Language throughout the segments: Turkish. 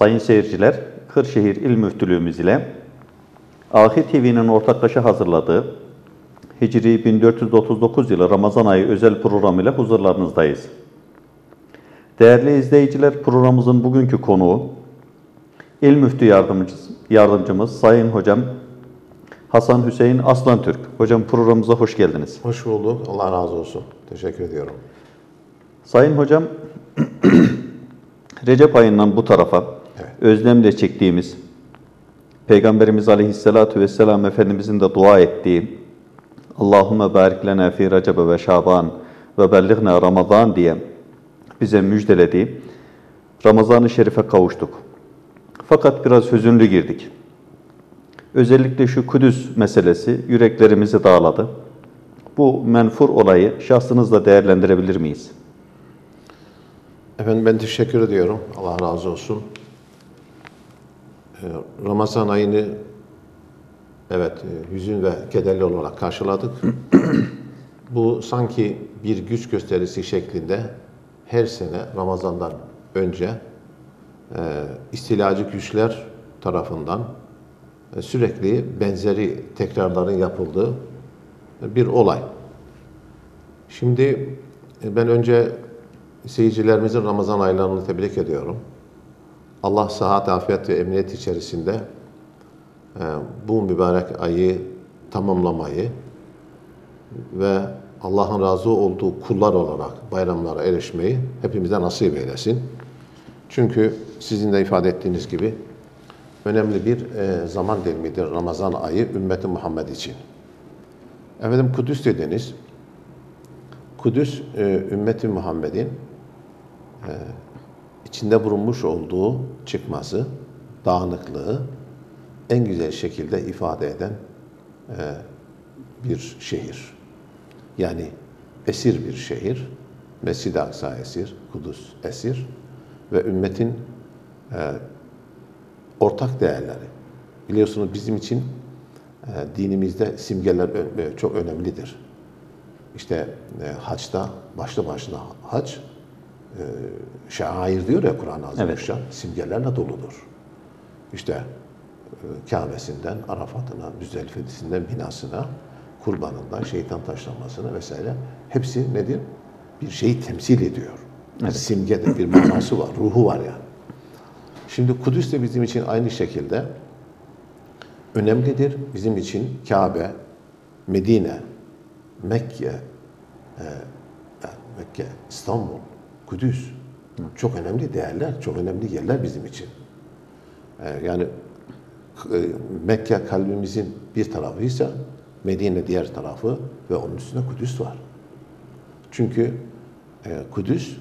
Sayın seyirciler, Kırşehir İl Müftülüğümüz ile Ahi TV'nin ortaklaşa hazırladığı Hicri 1439 yılı Ramazan ayı özel programıyla huzurlarınızdayız. Değerli izleyiciler, programımızın bugünkü konuğu İl Müftü Yardımcımız, yardımcımız Sayın Hocam Hasan Hüseyin Aslan Türk. Hocam programımıza hoş geldiniz. Hoş bulduk. Allah razı olsun. Teşekkür ediyorum. Sayın Hocam, Recep ayından bu tarafa. Özlemle çektiğimiz, Peygamberimiz Aleyhisselatü Vesselam Efendimizin de dua ettiği Allahümme barik lena fi Recebe ve Şaban ve bellighna Ramazan diye bize müjdelediği Ramazan-ı Şerif'e kavuştuk. Fakat biraz hüzünlü girdik. Özellikle şu Kudüs meselesi yüreklerimizi dağladı. Bu menfur olayı şahsınızla değerlendirebilir miyiz? Efendim ben teşekkür ediyorum. Allah razı olsun. Ee, Ramazan ayını evet e, hüzün ve kederli olarak karşıladık. Bu sanki bir güç gösterisi şeklinde her sene Ramazan'dan önce e, istilacı güçler tarafından e, sürekli benzeri tekrarların yapıldığı bir olay. Şimdi e, ben önce seyircilerimizin Ramazan aylarını tebrik ediyorum. Allah sıhhat, afiyet ve emniyet içerisinde e, bu mübarek ayı tamamlamayı ve Allah'ın razı olduğu kullar olarak bayramlara erişmeyi hepimize nasip eylesin. Çünkü sizin de ifade ettiğiniz gibi önemli bir e, zaman dilimidir Ramazan ayı ümmeti Muhammed için. Efendim Kudüs dediniz. Kudüs e, ümmeti Muhammed'in içinde bulunmuş olduğu çıkmazı, dağınıklığı en güzel şekilde ifade eden e, bir şehir. Yani esir bir şehir. Mescid-i Aksa esir, Kudüs esir ve ümmetin e, ortak değerleri. Biliyorsunuz bizim için e, dinimizde simgeler çok önemlidir. İşte e, haçta başlı başına hac, e, şair diyor ya Kur'an-ı Azimüşşan, simgelerle doludur. İşte e, Kabe'sinden, Arafat'ına, Müzdelife'sinden, Mina'sına, kurbanından, şeytan taşlanmasına vesaire hepsi nedir? Bir şeyi temsil ediyor. Simgedir, bir manası var, ruhu var yani. Şimdi Kudüs de bizim için aynı şekilde önemlidir. Bizim için Kabe, Medine, Mekke, e, Mekke, İstanbul, Kudüs çok önemli değerler, çok önemli yerler bizim için. E, yani e, Mekke kalbimizin bir tarafıysa Medine diğer tarafı ve onun üstünde Kudüs var. Çünkü e, Kudüs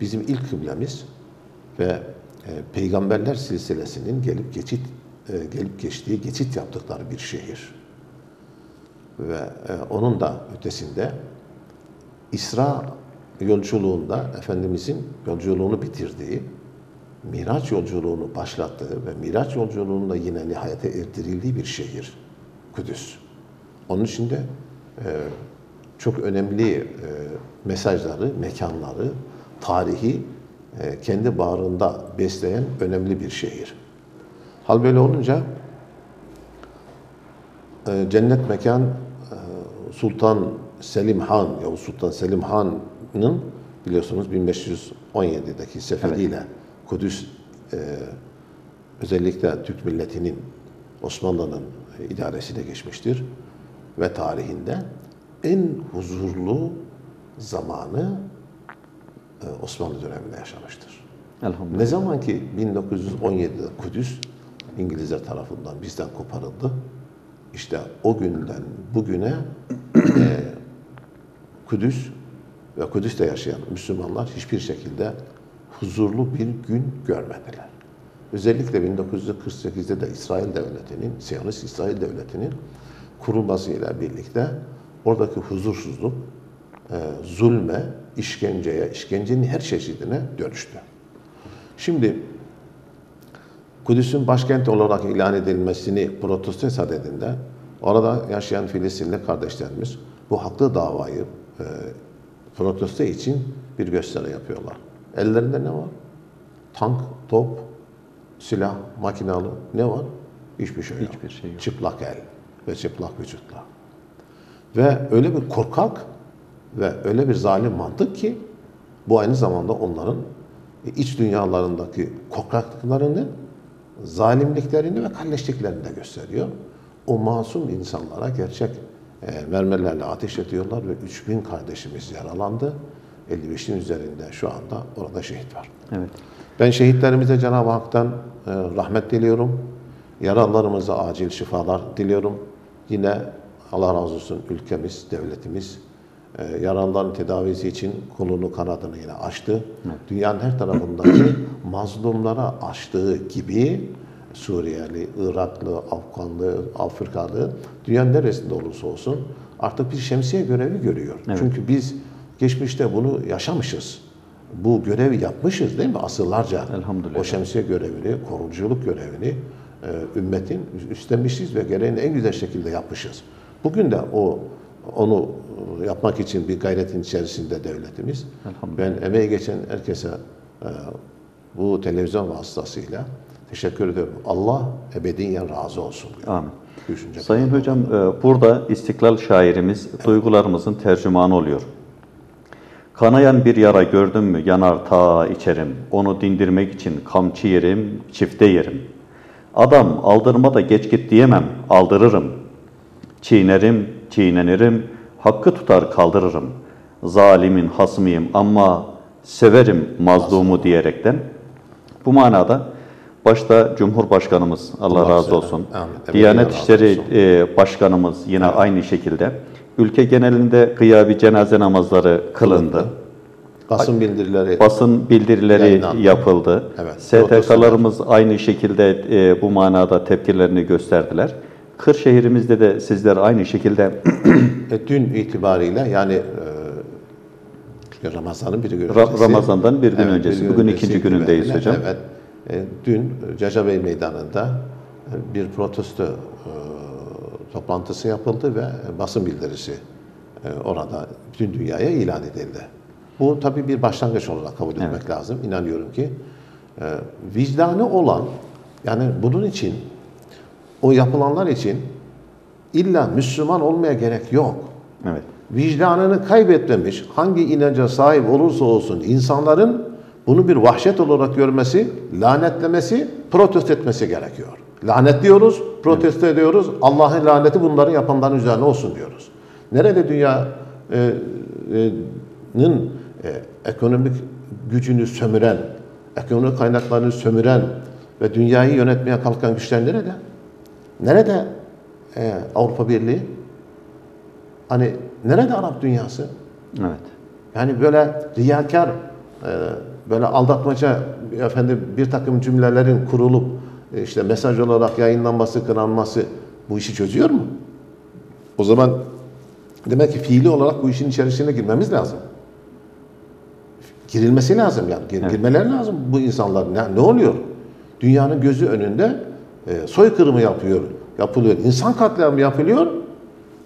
bizim ilk kıblemiz ve e, peygamberler silsilesinin gelip geçit gelip geçtiği, geçit yaptıkları bir şehir. Ve onun da ötesinde İsra yolculuğunda Efendimizin yolculuğunu bitirdiği, Miraç yolculuğunu başlattığı ve Miraç yolculuğunda yine nihayete erdirildiği bir şehir Kudüs. Onun için de e, çok önemli e, mesajları, mekanları, tarihi e, kendi bağrında besleyen önemli bir şehir. Hal böyle olunca e, cennet mekan e, Sultan Selim Han, Yavuz Sultan Selim Han'ın biliyorsunuz 1517'deki seferiyle Kudüs e, özellikle Türk milletinin Osmanlı'nın idaresine geçmiştir ve tarihinde en huzurlu zamanı e, Osmanlı döneminde yaşamıştır. Elhamdülillah. Ne zaman ki 1917'de Kudüs İngilizler tarafından bizden koparıldı, işte o günden bugüne e, Kudüs ve Kudüs'te yaşayan Müslümanlar hiçbir şekilde huzurlu bir gün görmediler. Özellikle 1948'de de İsrail Devleti'nin, Siyonist İsrail Devleti'nin kurulmasıyla birlikte oradaki huzursuzluk e, zulme, işkenceye, işkencenin her çeşidine dönüştü. Şimdi Kudüs'ün başkent olarak ilan edilmesini protesto sadedinde orada yaşayan Filistinli kardeşlerimiz bu haklı davayı e, protesto için bir gösteri yapıyorlar. Ellerinde ne var? Tank, top, silah, makinalı ne var? Hiçbir şey yok. Hiçbir şey yok. Çıplak el ve çıplak vücutla. Ve öyle bir korkak ve öyle bir zalim mantık ki bu aynı zamanda onların iç dünyalarındaki korkaklıklarını, zalimliklerini ve kalleşliklerini de gösteriyor. O masum insanlara gerçek e, mermilerle ateş ediyorlar ve 3000 kardeşimiz yaralandı. 55'in üzerinde şu anda orada şehit var. Evet. Ben şehitlerimize Cenab-ı Hak'tan e, rahmet diliyorum. Yaralılarımıza acil şifalar diliyorum. Yine Allah razı olsun ülkemiz, devletimiz e, yaralıların tedavisi için kolunu kanadını yine açtı. Dünyanın her tarafındaki mazlumlara açtığı gibi Suriyeli, Iraklı, Afganlı, Afrikalı, dünyanın neresinde olursa olsun artık bir şemsiye görevi görüyor. Çünkü biz geçmişte bunu yaşamışız. Bu görevi yapmışız değil mi asırlarca? Elhamdülillah. O şemsiye görevini, koruculuk görevini e, ümmetin üstlenmişiz ve gereğini en güzel şekilde yapmışız. Bugün de o onu yapmak için bir gayretin içerisinde devletimiz. Ben emeği geçen herkese e, bu televizyon vasıtasıyla teşekkür ediyorum. Allah ebediyen razı olsun. diyor. Amin. Düşünce Sayın Hocam e, burada İstiklal şairimiz duygularımızın tercümanı oluyor. Kanayan bir yara gördüm mü yanar ta içerim. Onu dindirmek için kamçı yerim, çifte yerim. Adam aldırma da geç git diyemem, aldırırım. Çiğnerim, çiğnenirim, hakkı tutar kaldırırım. Zalimin hasmıyım ama severim mazlumu diyerekten. Bu manada başta Cumhurbaşkanımız Allah Allah razı olsun. Amin. Diyanet Ebediyen İşleri olsun. e, Başkanımız yine aynı şekilde. Ülke genelinde gıyabi cenaze namazları kılındı. Basın bildirileri Basın bildirileri Yayınlandı. yapıldı. Evet. STK'larımız aynı şekilde e, bu manada tepkilerini gösterdiler. Kırşehir'imizde de sizler aynı şekilde E, dün itibariyle yani e, Ramazan'ın bir gün öncesi. Ramazan'dan bir gün öncesi. bir Bugün öncesi ikinci günündeyiz hocam. Evet. E, dün Cacabey Meydanı'nda e, bir protesto e, toplantısı yapıldı ve basın bildirisi orada bütün dünyaya ilan edildi. Bu tabii bir başlangıç olarak kabul etmek lazım. İnanıyorum ki vicdanı olan yani bunun için o yapılanlar için illa Müslüman olmaya gerek yok evet. vicdanını kaybetmemiş, hangi inanca sahip olursa olsun insanların bunu bir vahşet olarak görmesi, lanetlemesi, protesto etmesi gerekiyor. Lanetliyoruz, protesto ediyoruz. Allah'ın laneti bunların yapanların üzerine olsun diyoruz. Nerede dünyanın e, ekonomik gücünü sömüren, ekonomik kaynaklarını sömüren ve dünyayı yönetmeye kalkan güçler nerede? Nerede e, Avrupa Birliği? Hani nerede Arap dünyası? Evet. Yani böyle riyakar, e, böyle aldatmaca efendim bir takım cümlelerin kurulup e, işte mesaj olarak yayınlanması, kınanması bu işi çözüyor mu? O zaman demek ki fiili olarak bu işin içerisine girmemiz lazım. Girilmesi lazım yani. Gir- Girmeleri lazım bu insanların. Ne, ne oluyor? Dünyanın gözü önünde e, soykırımı yapıyor, yapılıyor. İnsan katliamı yapılıyor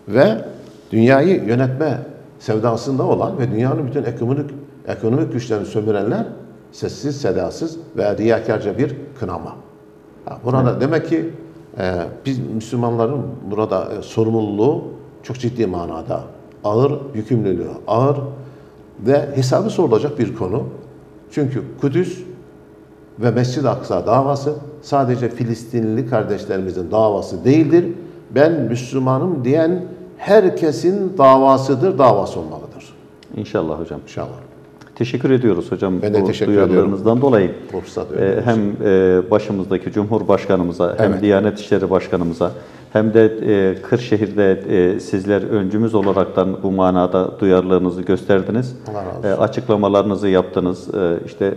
ve dünyayı yönetme sevdasında olan ve dünyanın bütün ekonomik ekonomik güçlerini sömürenler sessiz, sedasız ve riyakarca bir kınama. Burada demek ki e, biz Müslümanların burada e, sorumluluğu çok ciddi manada ağır, yükümlülüğü ağır ve hesabı sorulacak bir konu. Çünkü Kudüs ve Mescid-i Aksa davası sadece Filistinli kardeşlerimizin davası değildir. Ben Müslümanım diyen herkesin davasıdır, davası olmalıdır. İnşallah hocam. İnşallah. Teşekkür ediyoruz hocam Ben de bu teşekkür duyarlılığınızdan dolayı. Ee, verdiğiniz hem e, başımızdaki Cumhurbaşkanımıza hem Evet. Diyanet İşleri Başkanımıza hem de e, Kırşehir'de e, sizler öncümüz olaraktan bu manada duyarlılığınızı gösterdiniz. Allah razı olsun. E, açıklamalarınızı yaptınız. E, işte e,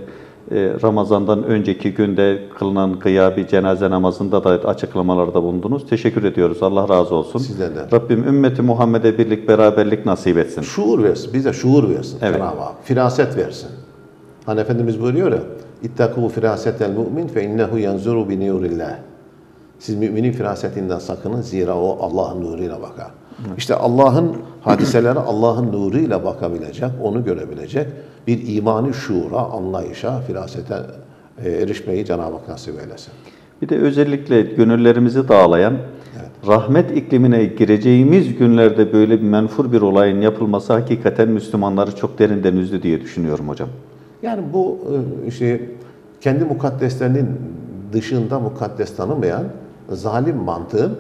Ramazan'dan önceki günde kılınan gıyabi cenaze namazında da açıklamalarda bulundunuz. Teşekkür ediyoruz. Allah razı olsun. Sizden de. Rabbim ümmeti Muhammed'e birlik beraberlik nasip etsin. Şuur versin, bize şuur versin Evet. Cenab-ı Hak. Firaset versin. Hani Efendimiz buyuruyor ya, İttakû firâsetel mu'min fe innehu yanzuru bi nurillah. Siz müminin firasetinden sakının zira o Allah'ın nuruyla bakar. İşte Allah'ın hadiselere Allah'ın nuruyla bakabilecek, onu görebilecek bir imani şuura, anlayışa, firasete e, erişmeyi Cenab-ı Hak nasip eylesin. Bir de özellikle gönüllerimizi dağlayan, rahmet iklimine gireceğimiz günlerde böyle bir menfur bir olayın yapılması hakikaten Müslümanları çok derinden üzdü diye düşünüyorum hocam. Yani bu e, şey kendi mukaddeslerinin dışında mukaddes tanımayan zalim mantığın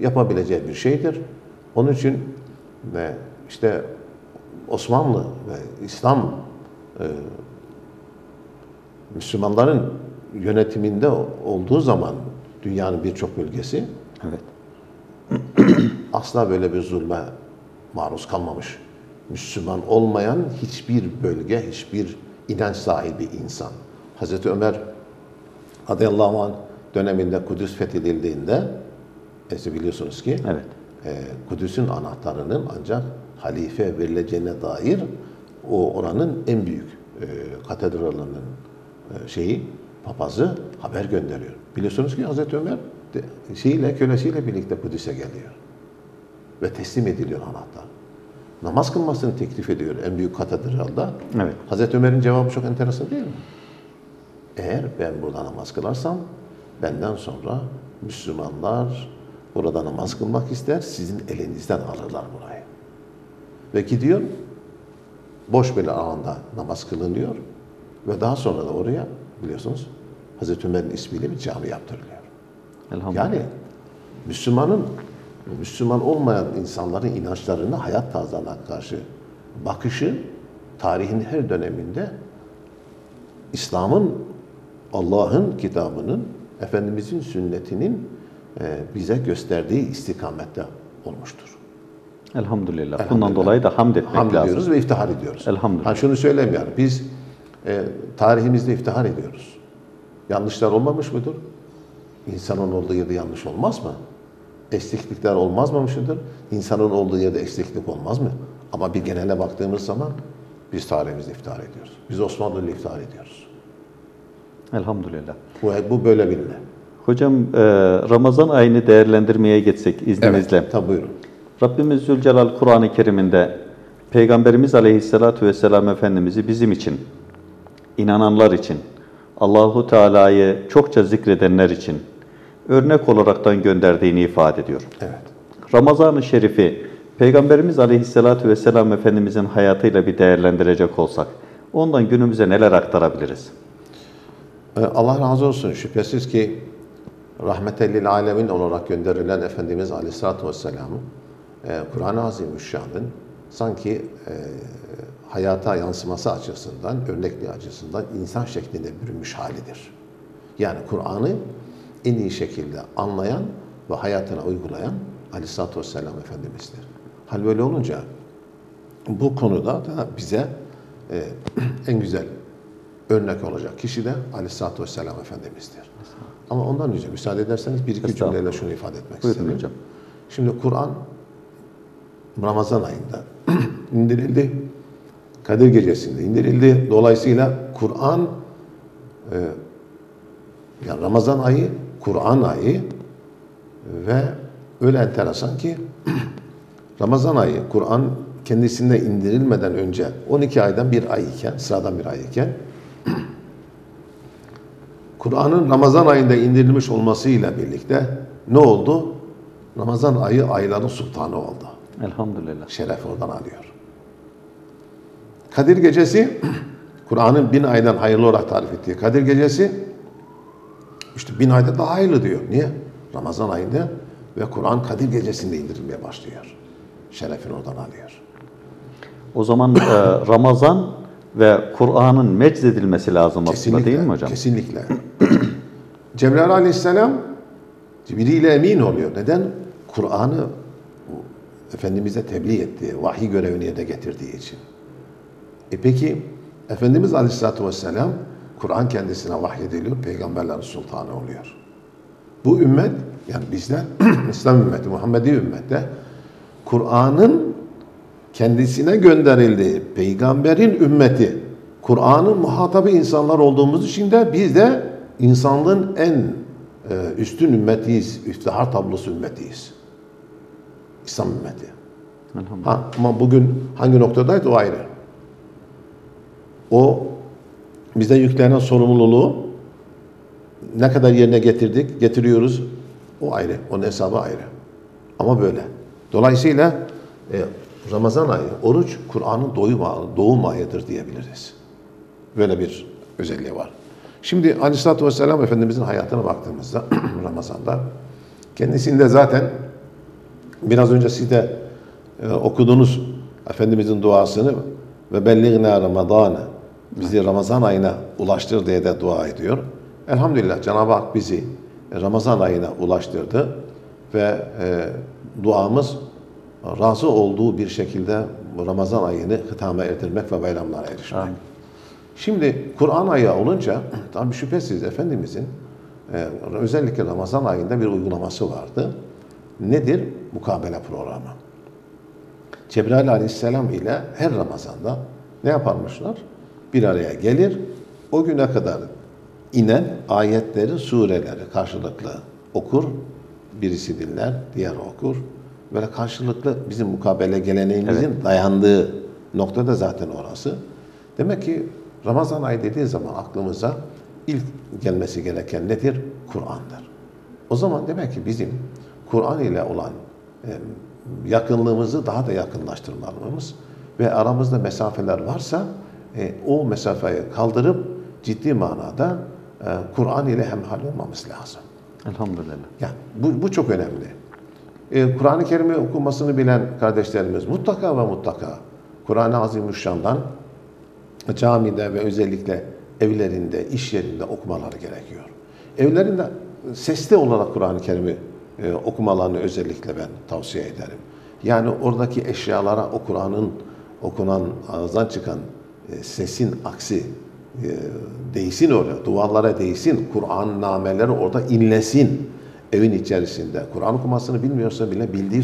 yapabileceği bir şeydir. Onun için ve işte Osmanlı ve İslam e, Müslümanların yönetiminde olduğu zaman dünyanın birçok bölgesi Evet. asla böyle bir zulme maruz kalmamış. Müslüman olmayan hiçbir bölge, hiçbir inanç sahibi insan. Hazreti Ömer radıyallahu anh döneminde Kudüs fethedildiğinde e, siz biliyorsunuz ki Evet. e, Kudüs'ün anahtarının ancak halife verileceğine dair o oranın en büyük e, katedralının e, şeyi papazı haber gönderiyor. Biliyorsunuz ki Hazreti Ömer de, şeyiyle kölesiyle birlikte Kudüs'e geliyor ve teslim ediliyor anahtar. Namaz kılmasını teklif ediyor en büyük katedralda. Evet. Hazreti Ömer'in cevabı çok enteresan değil mi? Eğer ben burada namaz kılarsam benden sonra Müslümanlar burada namaz kılmak ister, sizin elinizden alırlar burayı. Ve gidiyor, boş bir alanda namaz kılınıyor ve daha sonra da oraya biliyorsunuz Hazreti Ömer'in ismiyle bir cami yaptırılıyor. Elhamdülillah. Yani Müslümanın Müslüman olmayan insanların inançlarına, hayat tarzlarına karşı bakışı tarihin her döneminde İslam'ın, Allah'ın kitabının, Efendimizin sünnetinin bize gösterdiği istikamette olmuştur. Elhamdülillah. Bundan Elhamdülillah. dolayı da hamd etmek Hamd ediyoruz lazım. ve iftihar ediyoruz. Elhamdülillah. Ha şunu söyleyeyim yani biz e, tarihimizde iftihar ediyoruz. Yanlışlar olmamış mıdır? İnsanın olduğu yerde yanlış olmaz mı? Eksiklikler olmaz mı mıdır? İnsanın olduğu yerde eksiklik olmaz mı? Ama bir genele baktığımız zaman biz tarihimizde iftihar ediyoruz. Biz Osmanlı'yla iftihar ediyoruz. Elhamdülillah. Bu, bu böyle bilinir. Hocam e, Ramazan ayını değerlendirmeye geçsek izninizle. Tabi buyurun. Rabbimiz Zülcelal Kur'an-ı Kerim'inde Peygamberimiz Aleyhisselatü Vesselam Efendimiz'i bizim için, inananlar için, Allahu Teala'yı çokça zikredenler için örnek olaraktan gönderdiğini ifade ediyor. Evet. Ramazan-ı Şerif'i Peygamberimiz Aleyhisselatü Vesselam Efendimiz'in hayatıyla bir değerlendirecek olsak, ondan günümüze neler aktarabiliriz? Ee, Allah razı olsun. Şüphesiz ki rahmetellil alemin olarak gönderilen Efendimiz Aleyhisselatü Vesselam'ın e, Kur'an-ı Azimüşşan'ın sanki e, hayata yansıması açısından, örnekliği açısından insan şeklinde bürünmüş halidir. Yani Kur'an'ı en iyi şekilde anlayan ve hayatına uygulayan Aleyhisselatü Vesselam Efendimiz'dir. Hal böyle olunca bu konuda da bize e, en güzel örnek olacak kişi de Aleyhisselatü Vesselam Efendimiz'dir. Ama ondan önce müsaade ederseniz bir iki cümleyle şunu ifade etmek Buyurun isterim. hocam. Şimdi Kur'an Ramazan ayında indirildi. Kadir gecesinde indirildi. Dolayısıyla Kur'an e, yani Ramazan ayı Kur'an ayı ve öyle enteresan ki Ramazan ayı Kur'an kendisinde indirilmeden önce 12 aydan bir ay iken, sıradan bir ay iken Kur'an'ın Ramazan ayında indirilmiş olmasıyla birlikte ne oldu? Ramazan ayı ayların sultanı oldu. Elhamdülillah. Şeref oradan alıyor. Kadir Gecesi, Kur'an'ın bin aydan hayırlı olarak tarif ettiği Kadir Gecesi, işte bin ayda daha hayırlı diyor. Niye? Ramazan ayında ve Kur'an Kadir Gecesi'nde indirilmeye başlıyor. Şerefini oradan alıyor. O zaman e, Ramazan ve Kur'an'ın meczedilmesi lazım aslında değil mi hocam? Kesinlikle. Cebrail aleyhisselam Cibril emin oluyor. Neden? Kur'an'ı Efendimiz'e tebliğ ettiği, vahiy görevini yerine getirdiği için. E peki Efendimiz Aleyhisselatü Vesselam Kur'an kendisine vahyediliyor, peygamberlerin sultanı oluyor. Bu ümmet, yani bizler, İslam ümmeti, Muhammedi ümmette Kur'an'ın kendisine gönderildiği peygamberin ümmeti, Kur'an'ın muhatabı insanlar olduğumuz için de biz de insanlığın en e, üstün ümmetiyiz, iftihar tablosu ümmetiyiz. İslam ümmeti. Ha, ama bugün hangi noktadaydı o ayrı. O bize yüklenen sorumluluğu ne kadar yerine getirdik, getiriyoruz. O ayrı, onun hesabı ayrı. Ama böyle. Dolayısıyla e, Ramazan ayı, oruç Kur'an'ın doğum, doğum ayıdır diyebiliriz. Böyle bir özelliği var. Şimdi Aleyhisselatü Vesselam Efendimizin hayatına baktığımızda Ramazan'da kendisinde zaten biraz önce siz de e, okudunuz Efendimizin duasını ve belliğine Ramazan'ı bizi Ramazan ayına ulaştır diye de dua ediyor. Elhamdülillah Cenab-ı Hak bizi Ramazan ayına ulaştırdı ve e, duamız razı olduğu bir şekilde Ramazan ayını hitama erdirmek ve bayramlara erişmek. Amin. Şimdi Kur'an ayı olunca tabi şüphesiz Efendimizin e, özellikle Ramazan ayında bir uygulaması vardı. Nedir? Mukabele programı. Cebrail aleyhisselam ile her Ramazan'da ne yaparmışlar? Bir araya gelir, o güne kadar inen ayetleri, sureleri karşılıklı okur. Birisi dinler, diğer okur. Böyle karşılıklı bizim mukabele geleneğimizin dayandığı nokta da zaten orası. Demek ki Ramazan ayı dediği zaman aklımıza ilk gelmesi gereken nedir? Kur'an'dır. O zaman demek ki bizim Kur'an ile olan yakınlığımızı daha da yakınlaştırmalımız ve aramızda mesafeler varsa e, o mesafeyi kaldırıp ciddi manada e, Kur'an ile hemhal olmamız lazım. Elhamdülillah. Yani bu, bu çok önemli. Ee, Kur'an-ı Kerim'i okumasını bilen kardeşlerimiz mutlaka ve mutlaka Kur'an-ı Azimüşşan'dan camide ve özellikle evlerinde, iş yerinde okumaları gerekiyor. Evlerinde sesli olarak Kur'an-ı Kerim'i e, okumalarını özellikle ben tavsiye ederim. Yani oradaki eşyalara o Kur'an'ın okunan, ağızdan çıkan e, sesin aksi e, değsin oraya, duvarlara değsin, Kur'an nameleri orada inlesin evin içerisinde. Kur'an okumasını bilmiyorsa bile bildiği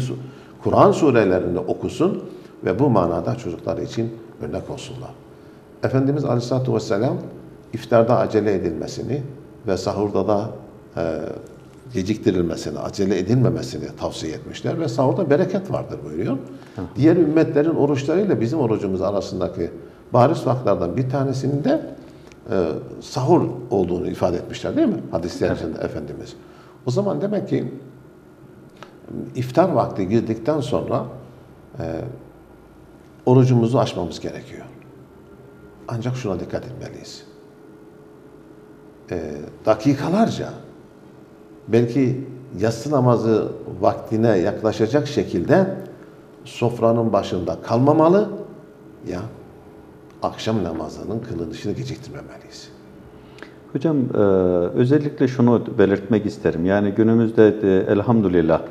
Kur'an surelerini okusun ve bu manada çocuklar için örnek olsunlar. Efendimiz Aleyhisselatü Vesselam iftarda acele edilmesini ve sahurda da e, geciktirilmesini, acele edilmemesini tavsiye etmişler ve sahurda bereket vardır buyuruyor. Diğer ümmetlerin oruçlarıyla bizim orucumuz arasındaki bariz farklardan bir tanesinin de e, sahur olduğunu ifade etmişler değil mi? Hadisler içinde Efendimiz. O zaman demek ki iftar vakti girdikten sonra e, orucumuzu açmamız gerekiyor. Ancak şuna dikkat etmeliyiz. E, dakikalarca belki yatsı namazı vaktine yaklaşacak şekilde sofranın başında kalmamalı ya akşam namazının kılınışını geciktirmemeliyiz. Hocam e, özellikle şunu belirtmek isterim. Yani günümüzde de, elhamdülillah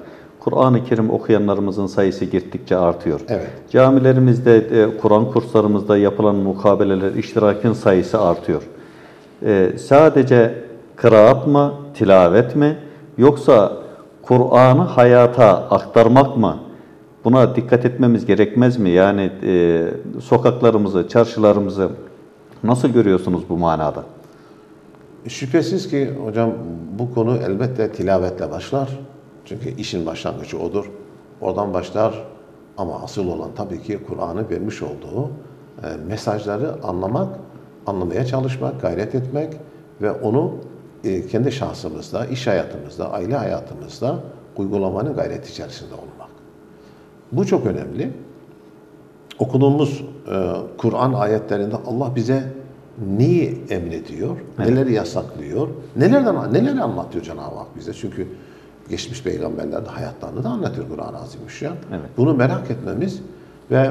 Kur'an-ı Kerim okuyanlarımızın sayısı gittikçe artıyor. Evet. Camilerimizde, de, Kur'an kurslarımızda yapılan mukabeleler, iştirakin sayısı artıyor. E, sadece kıraat mı, tilavet mi yoksa Kur'an'ı hayata aktarmak mı? Buna dikkat etmemiz gerekmez mi? Yani e, sokaklarımızı, çarşılarımızı nasıl görüyorsunuz bu manada? Şüphesiz ki hocam bu konu elbette tilavetle başlar. Çünkü işin başlangıcı odur. Oradan başlar ama asıl olan tabii ki Kur'an'ı vermiş olduğu e, mesajları anlamak, anlamaya çalışmak, gayret etmek ve onu e, kendi şahsımızda, iş hayatımızda, aile hayatımızda uygulamanın gayreti içerisinde olmak. Bu çok önemli. Okuduğumuz e, Kur'an ayetlerinde Allah bize neyi emrediyor, neleri yasaklıyor, nelerden neleri anlatıyor Cenab-ı Hak bize. Çünkü geçmiş peygamberler de hayatlarını da anlatıyor Kur'an-ı Azimüşşan. Evet. Bunu merak etmemiz ve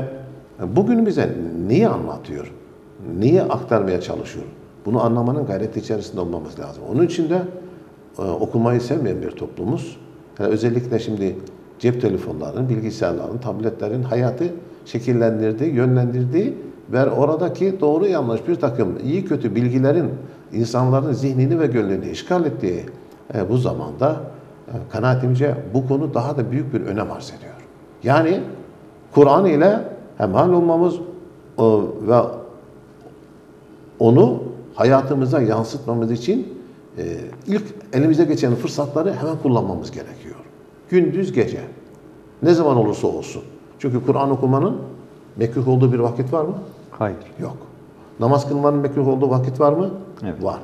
bugün bize neyi anlatıyor, neyi aktarmaya çalışıyor, bunu anlamanın gayreti içerisinde olmamız lazım. Onun için de e, okumayı sevmeyen bir toplumuz. Yani özellikle şimdi cep telefonlarının, bilgisayarların, tabletlerin hayatı şekillendirdiği, yönlendirdiği ve oradaki doğru yanlış bir takım iyi kötü bilgilerin insanların zihnini ve gönlünü işgal ettiği e, bu zamanda e, kanaatimce bu konu daha da büyük bir önem arz ediyor. Yani Kur'an ile hemhal olmamız o, ve onu hayatımıza yansıtmamız için e, ilk elimize geçen fırsatları hemen kullanmamız gerekiyor. Gündüz gece. Ne zaman olursa olsun. Çünkü Kur'an okumanın mekruh olduğu bir vakit var mı? Hayır. Yok. Namaz kılmanın mekruh olduğu vakit var mı? Evet. Var.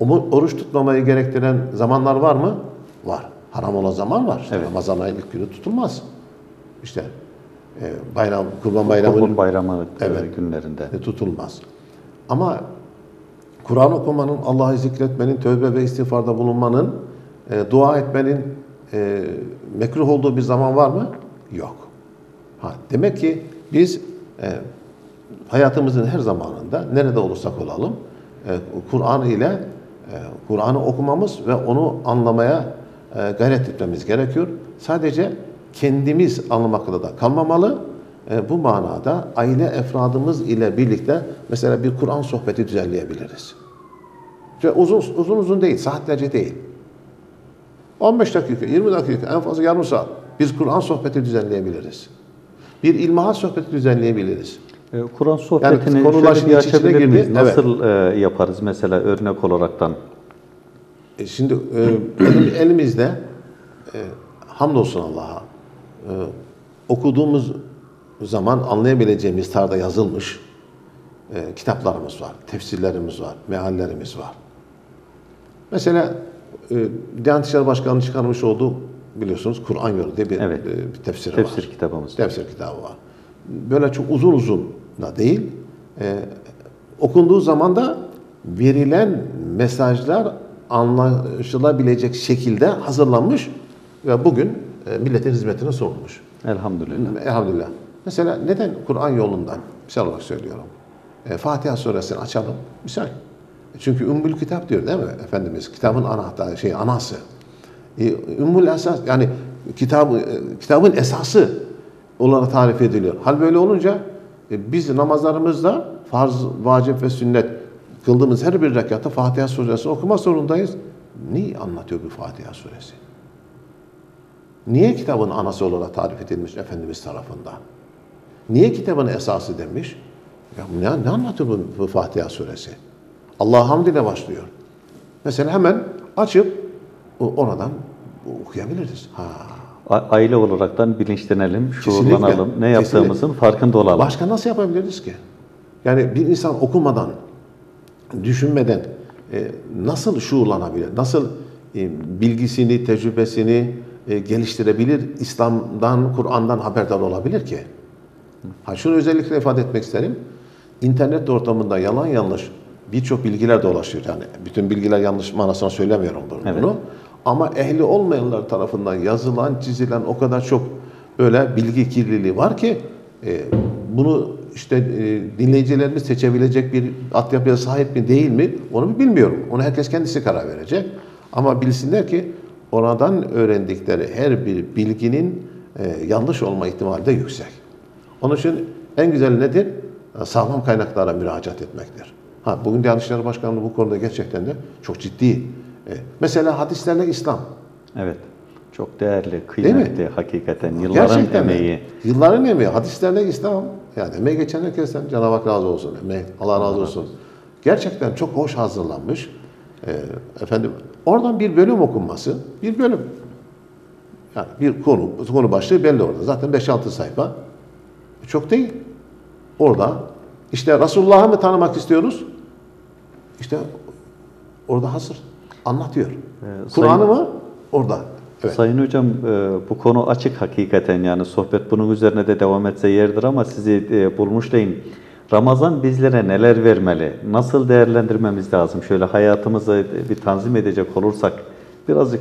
Oruç tutmamayı gerektiren zamanlar var mı? Var. Haram olan zaman var. İşte Evet. Ramazan ayının ilk günü tutulmaz. İşte e, bayram, kurban bayramının Kurban bayramı Evet. günlerinde. e, tutulmaz. Ama Kur'an okumanın, Allah'ı zikretmenin, tövbe ve istiğfarda bulunmanın, e, dua etmenin e, mekruh olduğu bir zaman var mı? Yok. Ha, demek ki biz e, hayatımızın her zamanında nerede olursak olalım e, Kur'an ile e, Kur'an'ı okumamız ve onu anlamaya e, gayret etmemiz gerekiyor. Sadece kendimiz anlamakla da kalmamalı. Bu manada aile efradımız ile birlikte mesela bir Kur'an sohbeti düzenleyebiliriz. Uzun uzun uzun değil, saatlerce değil. 15 dakika, 20 dakika, en fazla yarım saat. Biz Kur'an sohbeti düzenleyebiliriz. Bir ilmihal sohbeti düzenleyebiliriz. Ee, Kur'an sohbetini konular şöyle bir iç içine açabilir girdi. miyiz? Evet. Nasıl e, yaparız mesela örnek olaraktan? E şimdi e, elim- elimizde e, hamdolsun Allah'a e, okuduğumuz zaman anlayabileceğimiz tarzda yazılmış e, kitaplarımız var, tefsirlerimiz var, meallerimiz var. Mesela e, Diyanet İşleri Başkanı'nın çıkarmış olduğu biliyorsunuz Kur'an Yolu diye bir, Evet. e, bir tefsiri Tefsir var. kitabımız. Tefsir kitabı var. Böyle çok uzun uzun da değil. e, okunduğu zaman da verilen mesajlar anlaşılabilecek şekilde hazırlanmış ve bugün e, milletin hizmetine sunulmuş. Elhamdülillah. Elhamdülillah. Mesela neden Kur'an yolundan, misal olarak söylüyorum. E, Fatiha suresini açalım. Misal. Çünkü Ümmül Kitap diyor değil mi Efendimiz? Kitabın anahtarı, şey anası. E, Ümmül esas yani kitabı, e, kitabın esası olarak tarif ediliyor. Hal böyle olunca biz namazlarımızda farz, vacip ve sünnet kıldığımız her bir rekatta Fatiha suresini okumak zorundayız. Niye anlatıyor bu Fatiha suresi? Niye kitabın anası olarak tarif edilmiş Efendimiz tarafından? Niye kitabın esası demiş? Ya ne, ne anlatıyor bu, bu Fatiha suresi? Allah hamd ile başlıyor. Mesela hemen açıp oradan okuyabiliriz. Ha. Aile olaraktan bilinçlenelim, Kesinlikle, şuurlanalım, ne yaptığımızın farkında olalım. Başka nasıl yapabiliriz ki? Yani bir insan okumadan, düşünmeden e, nasıl şuurlanabilir? Nasıl e, bilgisini, tecrübesini e, geliştirebilir? İslam'dan, Kur'an'dan haberdar olabilir ki? Ha şunu özellikle ifade etmek isterim. İnternet ortamında yalan yanlış birçok bilgiler dolaşıyor. Yani bütün bilgiler yanlış manasına söylemiyorum bunu. Evet. Ama ehli olmayanlar tarafından yazılan, çizilen o kadar çok böyle bilgi kirliliği var ki e, bunu işte e, dinleyicilerimiz seçebilecek bir altyapıya sahip mi değil mi onu bilmiyorum. Onu herkes kendisi karar verecek. Ama bilsinler ki oradan öğrendikleri her bir bilginin e, yanlış olma ihtimali de yüksek. Onun için en güzel nedir? Sağlam kaynaklara müracaat etmektir. Ha, bugün Diyanet İşleri Başkanlığı bu konuda gerçekten de çok ciddi. E, mesela hadislerle İslam. Evet. Çok değerli, mi? kıymetli hakikaten. Yılların Gerçekten mi? emeği. Yılların emeği. Hadislerle İslam. Yani emeği geçen herkesten Cenab-ı Hak razı olsun. Emeği, Allah razı olsun. Gerçekten çok hoş hazırlanmış. E, efendim oradan bir bölüm okunması, bir bölüm. Yani bir konu, konu başlığı belli orada. Zaten 5-6 sayfa. Çok değil. Orada işte Resulullah'ı mı tanımak istiyoruz? İşte orada hazır. Anlatıyor. Ee, Kur'an'ı mı? Orada. Evet. Sayın Hocam e, bu konu açık hakikaten yani sohbet bunun üzerine de devam etse yerdir ama sizi e, bulmuş. Ramazan bizlere neler vermeli? Nasıl değerlendirmemiz lazım? Şöyle hayatımızı bir tanzim edecek olursak birazcık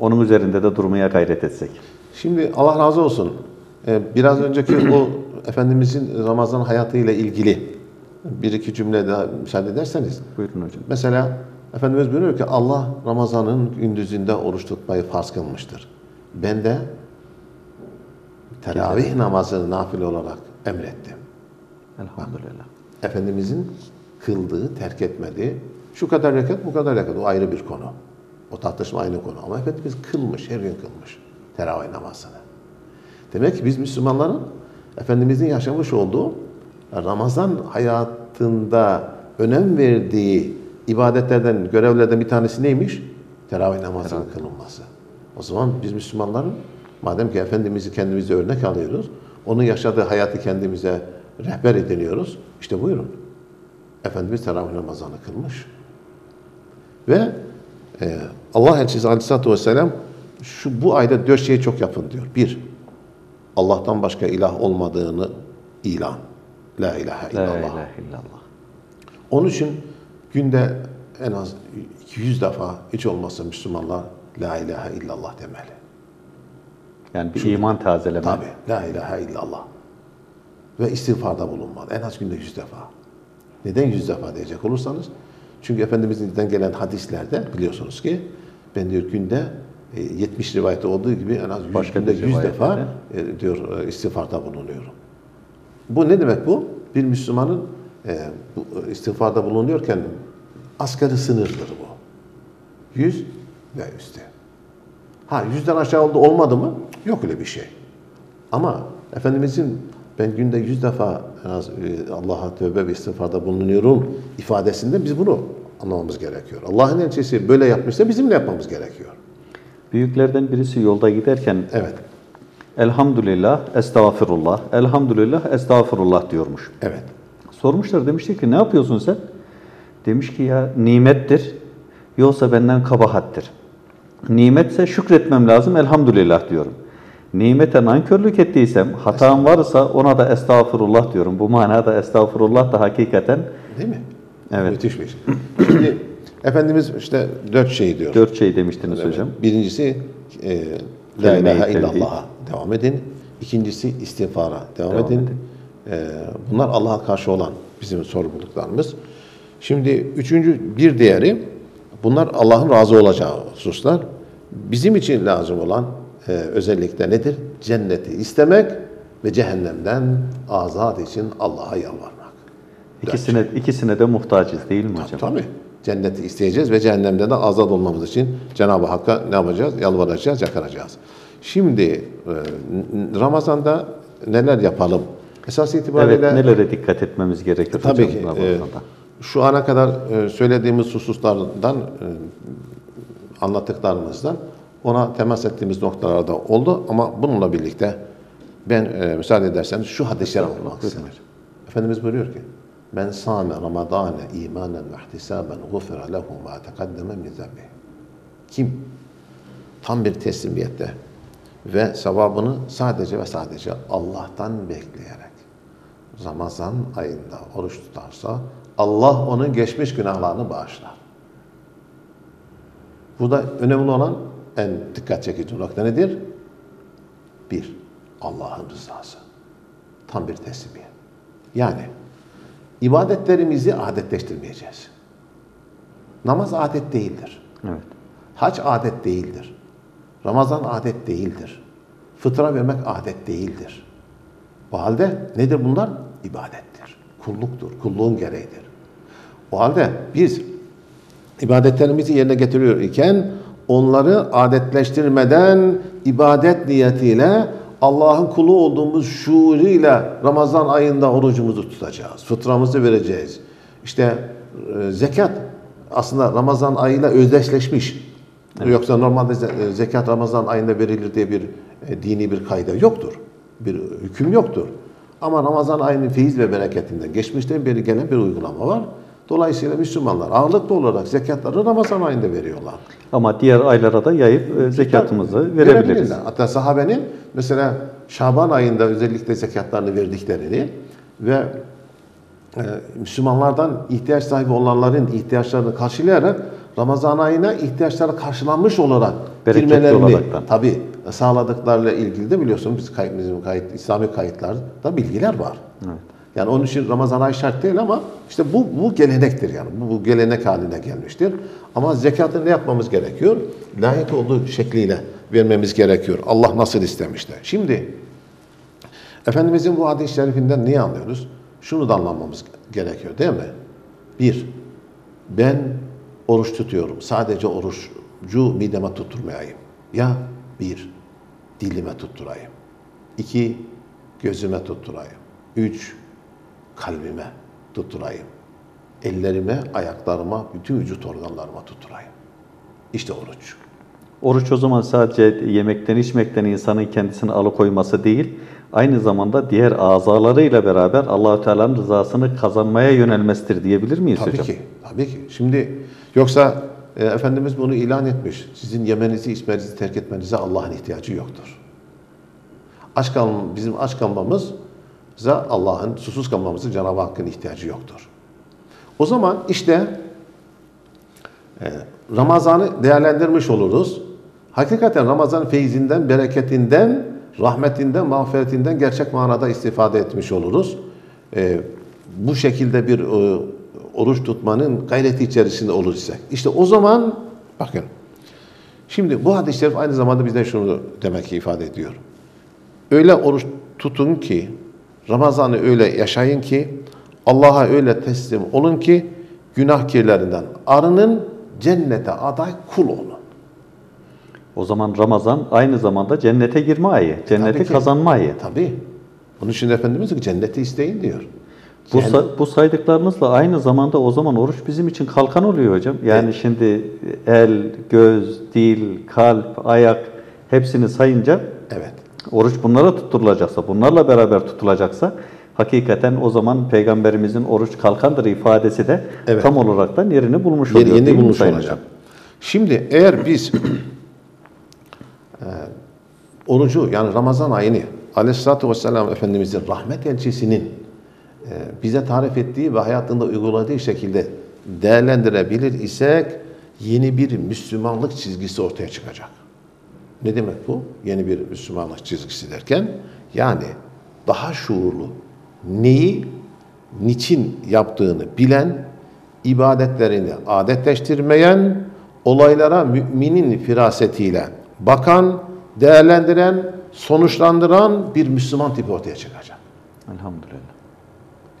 onun üzerinde de durmaya gayret etsek. Şimdi Allah razı olsun. Ee, Biraz önceki o Efendimizin Ramazan hayatıyla ilgili bir iki cümle daha müsaade ederseniz. Buyurun hocam. Mesela Efendimiz buyuruyor ki Allah Ramazan'ın gündüzünde oruç tutmayı farz kılmıştır. Ben de teravih namazını nafile olarak emrettim. Elhamdülillah. Efendimizin kıldığı, terk etmediği şu kadar rekat, bu kadar rekat. O ayrı bir konu. O tartışma aynı konu. Ama Efendimiz kılmış, her gün kılmış teravih namazını. Demek ki biz Müslümanların Efendimizin yaşamış olduğu Ramazan hayatında önem verdiği ibadetlerden, görevlerden bir tanesi neymiş? Teravih namazının kılınması. O zaman biz Müslümanların madem ki Efendimiz'i kendimize örnek alıyoruz, onun yaşadığı hayatı kendimize rehber ediniyoruz. İşte buyurun. Efendimiz teravih namazını kılmış. Ve e, Allah Elçisi Aleyhisselatü Vesselam şu bu ayda dört şeyi çok yapın diyor. Bir, Allah'tan başka ilah olmadığını ilan. La ilahe La illallah. ilahe illallah. Onun için günde en az 200 defa hiç olmazsa Müslümanlar La ilahe illallah demeli. Yani bir iman tazeleme. Tabi. La ilahe illallah. Ve istiğfarda bulunmalı. En az günde yüz defa. Neden yüz defa diyecek olursanız? Çünkü Efendimiz'den gelen hadislerde biliyorsunuz ki ben diyor günde e, 70 rivayette olduğu gibi en az 100 Başka günde bir 100 defa rivayetlerde. e, diyor e, istiğfarda bulunuyorum. Bu ne demek bu? Bir Müslümanın e, e, istiğfarda bulunuyorken asgari sınırdır bu. 100 ve üstü. Ha yüzden aşağı oldu olmadı mı? Yok öyle bir şey. Ama Efendimizin ben günde yüz defa en az e, Allah'a tövbe ve istiğfarda bulunuyorum ifadesinde biz bunu anlamamız gerekiyor. Allah'ın elçisi böyle yapmışsa bizim de yapmamız gerekiyor. Büyüklerden birisi yolda giderken Evet, elhamdülillah, estağfirullah, elhamdülillah, estağfirullah diyormuş. evet. Sormuşlar demişti ki ne yapıyorsun sen? Demiş ki ya nimettir yoksa benden kabahattir. Nimetse şükretmem lazım elhamdülillah diyorum. Nimete nankörlük ettiysem hatam varsa ona da estağfurullah diyorum. Bu manada estağfurullah da hakikaten Değil mi? Evet. Müthiş bir şey. Şimdi Efendimiz işte dört şey diyor. dört şey demiştiniz Evet. hocam. Birincisi e, La ilahe illallah'a devam edin. İkincisi istiğfara devam, Devam edin. edin. E, bunlar Allah'a karşı olan bizim sorumluluklarımız. Şimdi üçüncü bir diğeri bunlar Allah'ın razı olacağı hususlar. Bizim için lazım olan e, özellikle nedir? Cenneti istemek ve cehennemden azat için Allah'a yalvarmak. İkisine, ikisine de muhtacız değil mi hocam? Tabii. Cenneti isteyeceğiz ve cehennemden de azat olmamız için Cenab-ı Hakk'a ne yapacağız? Yalvaracağız, yakaracağız. Şimdi e, Ramazan'da neler yapalım? Esas itibariyle Evet, nelere dikkat etmemiz gerekir tabii hocam ki e, Ramazan'da? Şu ana kadar e, söylediğimiz hususlardan e, anlattıklarımızdan ona temas ettiğimiz noktalarda oldu ama bununla birlikte ben e, müsaade ederseniz şu hadisleri okumak isterim. Efendimiz buyuruyor ki Men sâme ramadâne imanen ve ihtisâben gufira lehu mâ tekaddeme min zembih. Kim tam bir teslimiyette ve sevabını sadece ve sadece Allah'tan bekleyerek Ramazan ayında oruç tutarsa Allah onun geçmiş günahlarını bağışlar. Burada önemli olan en dikkat çekici nokta nedir? Bir, Allah'ın rızası. Tam bir teslimiyet. Yani ibadetlerimizi adetleştirmeyeceğiz. Namaz adet değildir. Evet. Hac adet değildir. Ramazan adet değildir. Fıtra vermek adet değildir. O halde nedir bunlar? İbadettir. Kulluktur. Kulluğun gereğidir. O halde biz ibadetlerimizi yerine getiriyor iken onları adetleştirmeden ibadet niyetiyle Allah'ın kulu olduğumuz şuuruyla Ramazan ayında orucumuzu tutacağız. Fıtramızı vereceğiz. İşte e, zekat aslında Ramazan ayıyla özdeşleşmiş. Yoksa normalde e, zekat Ramazan ayında verilir diye bir e, dini bir kayda yoktur. Bir hüküm yoktur. Ama Ramazan ayının feyiz ve bereketinden geçmişten beri gelen bir uygulama var. Dolayısıyla Müslümanlar ağırlıklı olarak zekatları Ramazan ayında veriyorlar. Ama diğer aylara da yayıp e, zekatımızı verebiliriz. Hatta sahabenin mesela Şaban ayında özellikle zekatlarını verdiklerini ve e, Müslümanlardan ihtiyaç sahibi olanların ihtiyaçlarını karşılayarak Ramazan ayına ihtiyaçları karşılanmış olarak Bereketli girmelerini olaraktan. tabi sağladıklarıyla ilgili de biliyorsunuz biz kayıt, bizim kayıt, İslami kayıtlarda bilgiler var. Yani onun için Ramazan ayı şart değil ama işte bu, bu gelenektir yani. Bu, bu gelenek haline gelmiştir. Ama zekatı ne yapmamız gerekiyor? Layık olduğu şekliyle vermemiz gerekiyor. Allah nasıl istemişti. Şimdi Efendimizin bu hadis-i şerifinden neyi anlıyoruz? Şunu da anlamamız gerekiyor değil mi? Bir, ben oruç tutuyorum. Sadece orucu mideme tutturmayayım. Ya bir, dilime tutturayım. İki, gözüme tutturayım. Üç, kalbime tutturayım. Ellerime, ayaklarıma, bütün vücut organlarıma tutturayım. İşte oruç. Oruç o zaman sadece yemekten içmekten insanın kendisini alıkoyması değil, aynı zamanda diğer azalarıyla beraber Allahü Teala'nın rızasını kazanmaya yönelmesidir diyebilir miyiz Tabii hocam? ki, tabii ki. Şimdi yoksa e, Efendimiz bunu ilan etmiş. Sizin yemenizi, içmenizi terk etmenize Allah'ın ihtiyacı yoktur. Aç kalm bizim aç kalmamıza Allah'ın, susuz kalmamıza Cenab-ı Hakk'ın ihtiyacı yoktur. O zaman işte e, Ramazan'ı değerlendirmiş oluruz. Hakikaten Ramazan feyzinden, bereketinden, rahmetinden, mağfiretinden gerçek manada istifade etmiş oluruz. E, bu şekilde bir e, oruç tutmanın gayreti içerisinde olur isek. İşte o zaman bakın. Şimdi bu hadis-i şerif aynı zamanda bizden şunu demek ki ifade ediyor. Öyle oruç tutun ki, Ramazan'ı öyle yaşayın ki, Allah'a öyle teslim olun ki, günah kirlerinden arının, cennete aday kul olun. O zaman Ramazan aynı zamanda cennete girme ayı, cenneti ki. kazanma ayı. Tabii. Onun için Efendimiz diyor ki cenneti isteyin diyor. Bu, sa- bu saydıklarınızla aynı zamanda o zaman oruç bizim için kalkan oluyor hocam. Yani şimdi el, göz, dil, kalp, ayak hepsini sayınca Evet. oruç bunlara tutturulacaksa, bunlarla beraber tutulacaksa hakikaten o zaman peygamberimizin oruç kalkandır ifadesi de Evet. tam olaraktan yerini bulmuş oluyor. mi bulmuş olacak. Şimdi eğer biz orucu yani Ramazan ayını Aleyhisselatü Vesselam Efendimizin rahmet elçisinin e, bize tarif ettiği ve hayatında uyguladığı şekilde değerlendirebilir isek yeni bir Müslümanlık çizgisi ortaya çıkacak. Ne demek bu? Yeni bir Müslümanlık çizgisi derken yani daha şuurlu, neyi, niçin yaptığını bilen, ibadetlerini adetleştirmeyen, olaylara müminin firasetiyle bakan, değerlendiren, sonuçlandıran bir Müslüman tipi ortaya çıkacak. Elhamdülillah.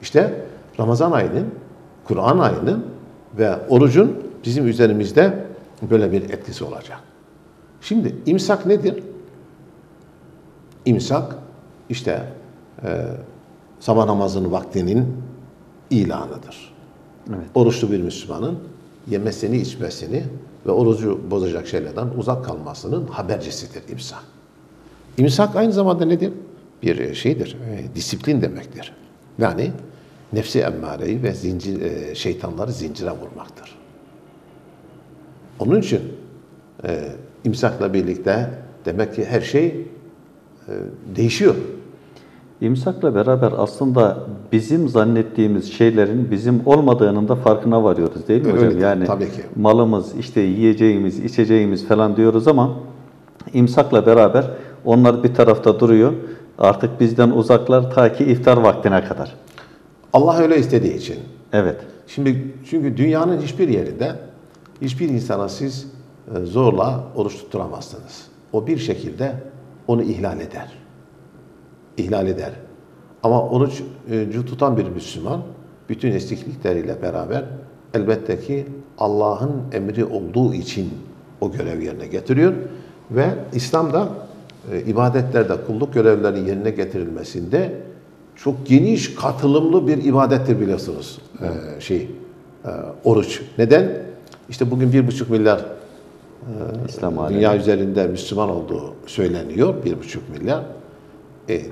İşte Ramazan ayının, Kur'an ayının ve orucun bizim üzerimizde böyle bir etkisi olacak. Şimdi imsak nedir? İmsak işte e, sabah namazının vaktinin ilanıdır. Evet. Oruçlu bir Müslümanın yemesini, içmesini ve orucu bozacak şeylerden uzak kalmasının habercisidir imsak. İmsak aynı zamanda nedir? Bir şeydir, e, disiplin demektir. Yani nefsi emmareyi ve zincir, e, şeytanları zincire vurmaktır. Onun için e, imsakla birlikte demek ki her şey e, değişiyor. İmsakla beraber aslında bizim zannettiğimiz şeylerin bizim olmadığının da farkına varıyoruz değil mi Öyle, hocam? Yani tabii ki. malımız, işte yiyeceğimiz, içeceğimiz falan diyoruz ama imsakla beraber onlar bir tarafta duruyor. Artık bizden uzaklar ta ki iftar vaktine kadar. Allah öyle istediği için. Evet. Şimdi çünkü dünyanın hiçbir yerinde hiçbir insana siz e, zorla oruç tutturamazsınız. O bir şekilde onu ihlal eder. İhlal eder. Ama orucu tutan bir Müslüman bütün eksiklikleriyle beraber elbette ki Allah'ın emri olduğu için o görev yerine getiriyor ve İslam'da e, ibadetlerde kulluk görevlerinin yerine getirilmesinde çok geniş katılımlı bir ibadettir biliyorsunuz e, şey e, oruç. Neden? İşte bugün bir buçuk milyar İslam alemi. dünya üzerinde Müslüman olduğu söyleniyor. Bir buçuk milyar. E,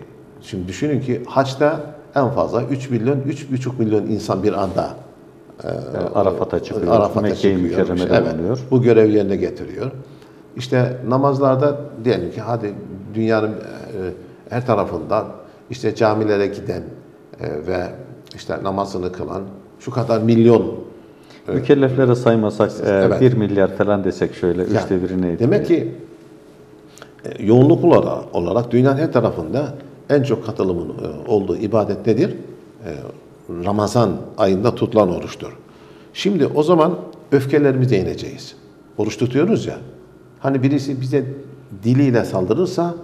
şimdi düşünün ki haçta en fazla 3 milyon, 3,5 milyon insan bir anda Arafat'a çıkıyor. Arafat'a çıkıyor. Mükerreme'de Evet, bulunuyor. Bu görev yerine getiriyor. İşte namazlarda diyelim ki hadi dünyanın e, her tarafından işte camilere giden e, ve işte namazını kılan şu kadar milyon Mükelleflere saymasak e, Evet. 1 milyar falan desek şöyle Yani üçte biri neydi? Demek ki e, yoğunluk olarak, olarak dünyanın her tarafında en çok katılımın e, olduğu ibadet nedir? E, Ramazan ayında tutulan oruçtur. Şimdi o zaman öfkelerimize ineceğiz. Oruç tutuyoruz ya. Hani birisi bize diliyle saldırırsa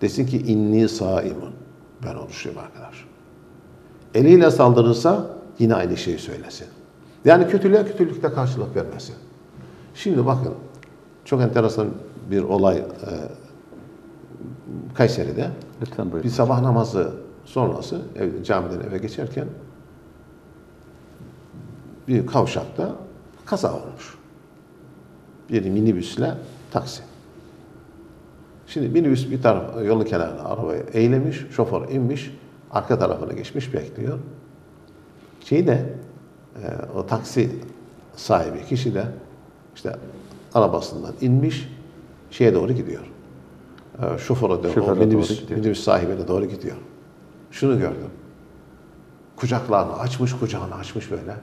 desin ki inni saimun. Ben oruçluyum arkadaş. Eliyle saldırırsa yine aynı şeyi söylesin. Yani kötülüğe kötülükle karşılık vermesin. Şimdi bakın çok enteresan bir olay e, Kayseri'de. Lütfen buyurun. Bir sabah namazı sonrası ev, camiden eve geçerken bir kavşakta kaza olmuş. Bir minibüsle taksi. Şimdi minibüs bir taraf yolun kenarına arabayı eğlemiş, şoför inmiş, arka tarafına geçmiş bekliyor. Şey de e, o taksi sahibi kişi de işte arabasından inmiş, şeye doğru gidiyor. E, şoföre doğru, Şoföre o doğru minibüs, gidiyor. minibüs sahibine doğru gidiyor. Şunu gördüm. Kucaklarını açmış, kucağını açmış böyle.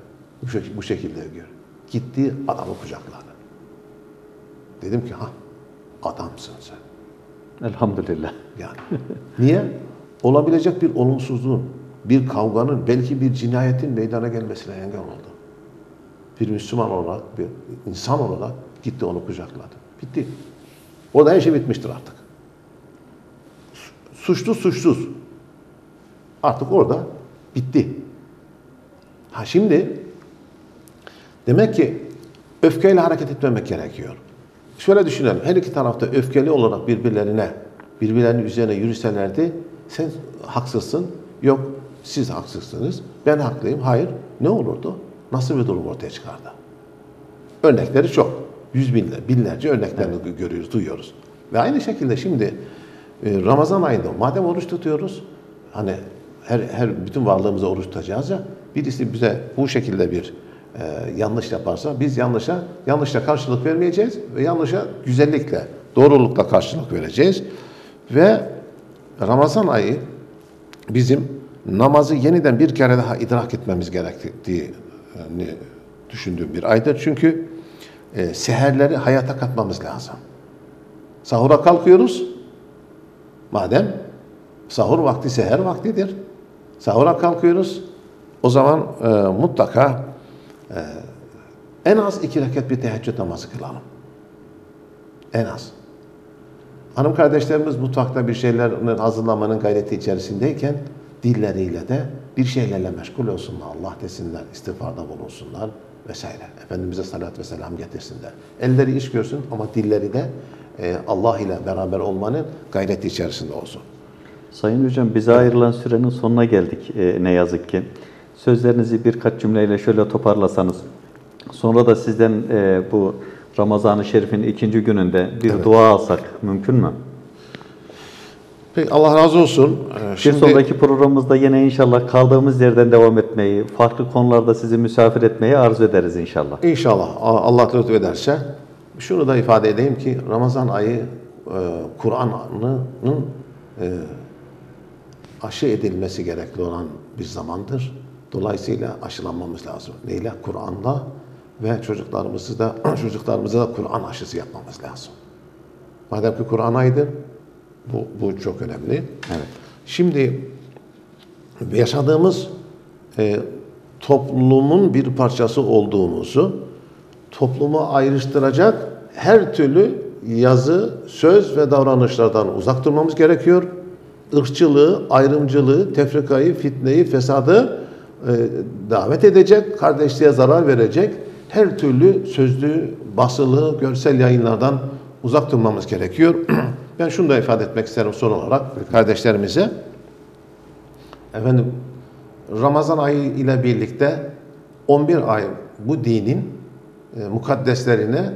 Bu, şek- bu şekilde gör. Gitti adamı kucakladı. Dedim ki ha adamsın sen. Elhamdülillah. Yani. Niye? Olabilecek bir olumsuzluğun, bir kavganın, belki bir cinayetin meydana gelmesine engel oldu. Bir Müslüman olarak, bir insan olarak gitti onu kucakladı. Bitti. Orada her şey bitmiştir artık. Su- Suçlu suçsuz. Artık orada bitti. Ha şimdi demek ki öfkeyle hareket etmemek gerekiyor. Şöyle düşünelim. Her iki tarafta öfkeli olarak birbirlerine, birbirlerinin üzerine yürüselerdi. Sen haksızsın. Yok siz haksızsınız. Ben haklıyım. Hayır. Ne olurdu? Nasıl bir durum ortaya çıkardı? Örnekleri çok. Yüz binler, binlerce örneklerini görüyoruz, duyuyoruz. Ve aynı şekilde şimdi Ramazan ayında madem oruç tutuyoruz, hani her, her bütün varlığımıza oruç tutacağız ya, birisi bize bu şekilde bir e, yanlış yaparsa biz yanlışa yanlışla karşılık vermeyeceğiz ve yanlışa güzellikle, doğrulukla karşılık vereceğiz. Ve Ramazan ayı bizim namazı yeniden bir kere daha idrak etmemiz gerektiği yani düşündüğüm bir aydır. Çünkü e, seherleri hayata katmamız lazım. Sahura kalkıyoruz. Madem sahur vakti seher vaktidir. Sahura kalkıyoruz. O zaman e, mutlaka e, en az iki rekat bir teheccüd namazı kılalım. En az. Hanım kardeşlerimiz mutfakta bir şeylerin hazırlamanın gayreti içerisindeyken dilleriyle de bir şeylerle meşgul olsunlar. Allah desinler, istiğfarda bulunsunlar vesaire. Efendimiz'e salat ve selam getirsinler. Elleri iş görsün ama dilleri de Allah ile beraber olmanın gayreti içerisinde olsun. Sayın Hocam bize ayrılan sürenin sonuna geldik e, ne yazık ki. Sözlerinizi birkaç cümleyle şöyle toparlasanız. Sonra da sizden e, bu Ramazan-ı Şerif'in ikinci gününde bir Evet. dua alsak mümkün mü? Peki Allah razı olsun. Ee, Bir sonraki programımızda yine inşallah kaldığımız yerden devam etmeyi, farklı konularda sizi misafir etmeyi arzu ederiz inşallah. İnşallah Allah lütfederse şunu da ifade edeyim ki Ramazan ayı e, Kur'an'ın e, aşı edilmesi gerekli olan bir zamandır. Dolayısıyla aşılanmamız lazım. Neyle? Kur'an'la ve çocuklarımızı da çocuklarımıza da Kur'an aşısı yapmamız lazım. Madem ki Kur'an ayıdır, bu, bu çok önemli. Evet. Şimdi yaşadığımız e, toplumun bir parçası olduğumuzu toplumu ayrıştıracak her türlü yazı, söz ve davranışlardan uzak durmamız gerekiyor. Irkçılığı, ayrımcılığı, tefrikayı, fitneyi, fesadı e, davet edecek, kardeşliğe zarar verecek her türlü sözlü, basılı, görsel yayınlardan uzak durmamız gerekiyor. ben şunu da ifade etmek isterim son olarak kardeşlerimize. Efendim Ramazan ayı ile birlikte 11 ay bu dinin e, mukaddeslerine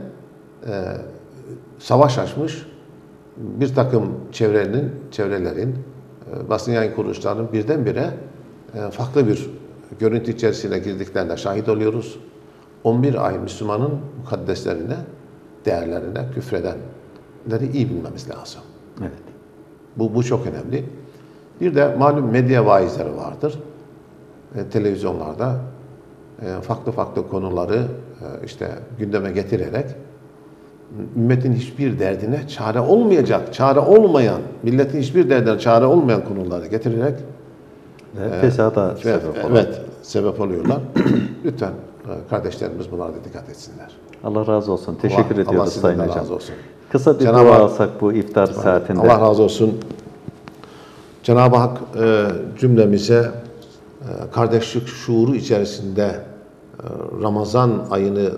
savaş açmış bir takım çevrenin, çevrelerin, e, basın yayın kuruluşlarının birdenbire e, farklı bir görüntü içerisine girdiklerine şahit oluyoruz. 11 ay Müslümanın mukaddeslerine, değerlerine küfredenleri iyi bilmemiz lazım. Evet. Bu, bu çok önemli. Bir de malum medya vaizleri vardır. E, televizyonlarda e, farklı farklı konuları e, işte gündeme getirerek ümmetin hiçbir derdine çare olmayacak, çare olmayan, milletin hiçbir derdine çare olmayan konuları getirerek Ve fesada evet, sebep olan. evet sebep oluyorlar. Lütfen e, kardeşlerimiz bunlara da dikkat etsinler. Allah razı olsun. Teşekkür Allah- Allah ediyoruz sizden Sayın Hocam. razı olsun. Kısa bir Cenab-ı dua alsak bu iftar saatinde. Allah razı olsun. Cenab-ı Hak e, cümlemize e, kardeşlik şuuru içerisinde e, Ramazan ayını e,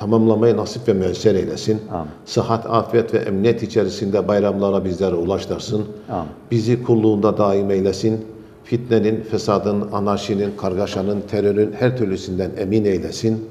tamamlamayı nasip ve müyesser eylesin. Amin. Sıhhat, afiyet ve emniyet içerisinde bayramlara bizlere ulaştırsın. Amin. Bizi kulluğunda daim eylesin. Fitnenin, fesadın, anarşinin, kargaşanın, terörün her türlüsünden emin eylesin.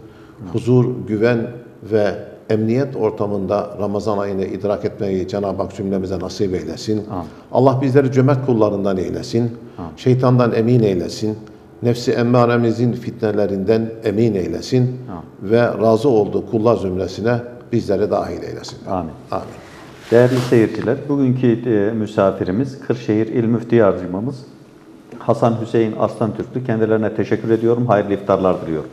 Huzur, güven ve emniyet ortamında Ramazan ayını idrak etmeyi Cenab-ı Hak cümlemize nasip eylesin. Amin. Allah bizleri cömert kullarından eylesin. Şeytandan emin eylesin. Nefsi emmaremizin fitnelerinden emin eylesin. Ve razı olduğu kullar zümresine bizleri dahil eylesin. Amin. Amin. Değerli seyirciler, bugünkü e, misafirimiz Kırşehir İl Müftü Yardımcımız Hasan Hüseyin Arslan Türklü. Kendilerine teşekkür ediyorum. Hayırlı iftarlar diliyorum.